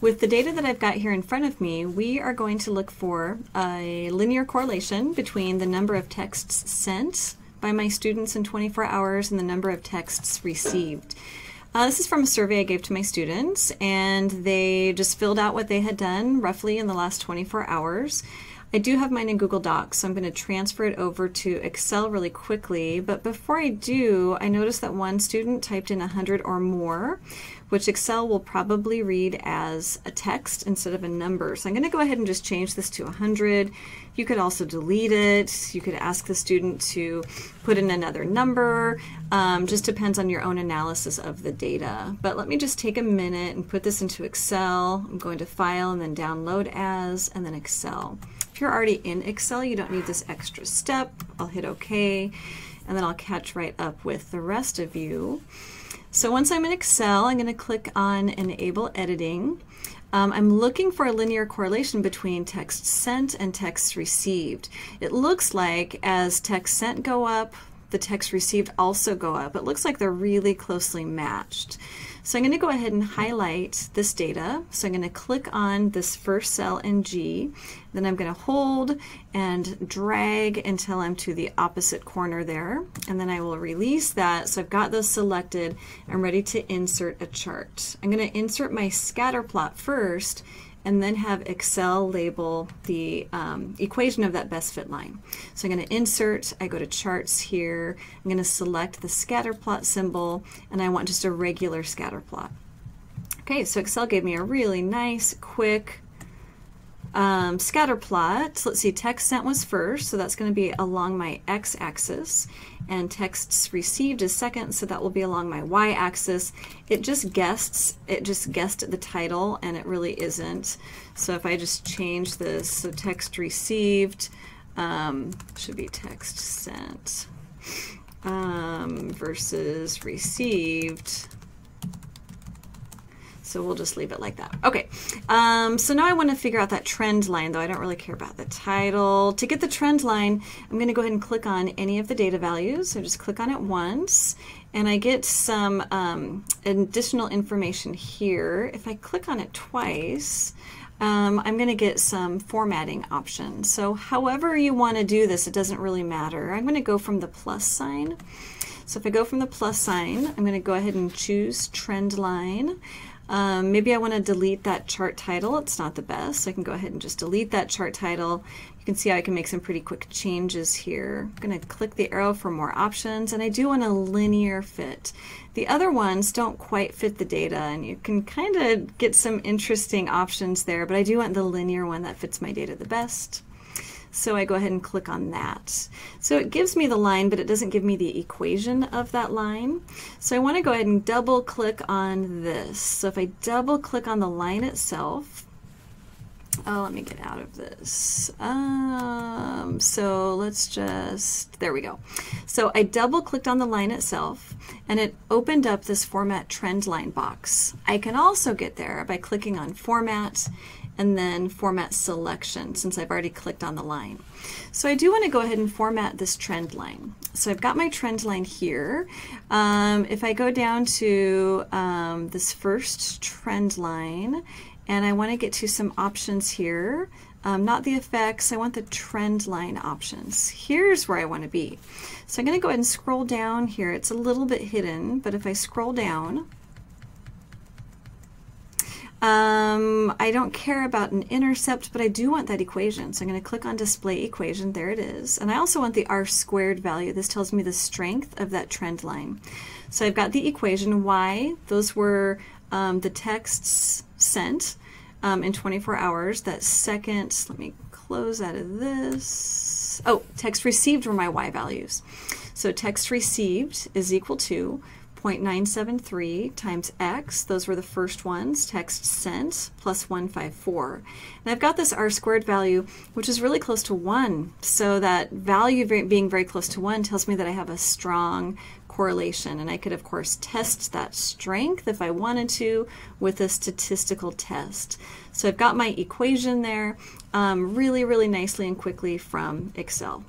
with the data that I've got here in front of me, we are going to look for a linear correlation between the number of texts sent by my students in 24 hours and the number of texts received. Uh, this is from a survey I gave to my students, and they just filled out what they had done roughly in the last 24 hours. I do have mine in Google Docs, so I'm going to transfer it over to Excel really quickly. But before I do, I noticed that one student typed in 100 or more, which Excel will probably read as a text instead of a number. So I'm going to go ahead and just change this to 100. You could also delete it. You could ask the student to put in another number. Um, just depends on your own analysis of the data. But let me just take a minute and put this into Excel. I'm going to File and then Download As and then Excel. If you're already in Excel, you don't need this extra step. I'll hit OK, and then I'll catch right up with the rest of you. So once I'm in Excel, I'm going to click on Enable Editing. Um, I'm looking for a linear correlation between text sent and text received. It looks like as text sent go up, the text received also go up. It looks like they're really closely matched. So I'm going to go ahead and highlight this data. So I'm going to click on this first cell in G. Then I'm going to hold and drag until I'm to the opposite corner there. And then I will release that. So I've got those selected. I'm ready to insert a chart. I'm going to insert my scatter plot first and then have Excel label the um, equation of that best fit line. So I'm going to insert, I go to charts here, I'm going to select the scatter plot symbol, and I want just a regular scatter plot. Okay, so Excel gave me a really nice, quick um, scatter plot. Let's see, text sent was first, so that's going to be along my x-axis, and texts received is second, so that will be along my y-axis. It just guessed, it just guessed at the title, and it really isn't. So if I just change this, so text received um, should be text sent um, versus received so we'll just leave it like that. Okay, um, so now I want to figure out that trend line, though I don't really care about the title. To get the trend line, I'm going to go ahead and click on any of the data values. So just click on it once, and I get some um, additional information here. If I click on it twice, um, I'm going to get some formatting options. So however you want to do this, it doesn't really matter. I'm going to go from the plus sign. So if I go from the plus sign, I'm going to go ahead and choose trend line. Um, maybe I want to delete that chart title. It's not the best. So I can go ahead and just delete that chart title. You can see how I can make some pretty quick changes here. I'm going to click the arrow for more options, and I do want a linear fit. The other ones don't quite fit the data, and you can kind of get some interesting options there, but I do want the linear one that fits my data the best. So I go ahead and click on that. So it gives me the line, but it doesn't give me the equation of that line. So I want to go ahead and double click on this. So if I double click on the line itself, Oh, let me get out of this. Um, so let's just, there we go. So I double clicked on the line itself and it opened up this format trend line box. I can also get there by clicking on format and then format selection since I've already clicked on the line. So I do want to go ahead and format this trend line. So I've got my trend line here. Um, if I go down to um, this first trend line and I want to get to some options here, um, not the effects, I want the trend line options. Here's where I want to be. So I'm going to go ahead and scroll down here. It's a little bit hidden, but if I scroll down, um, I don't care about an intercept, but I do want that equation. So I'm going to click on display equation. There it is. And I also want the r squared value. This tells me the strength of that trend line. So I've got the equation y. Those were um, the texts sent um, in 24 hours. That second, let me close out of this. Oh, text received were my y values. So text received is equal to 0.973 times x, those were the first ones, text sent, plus 154. And I've got this r squared value, which is really close to 1. So that value being very close to 1 tells me that I have a strong correlation. And I could, of course, test that strength if I wanted to with a statistical test. So I've got my equation there um, really, really nicely and quickly from Excel.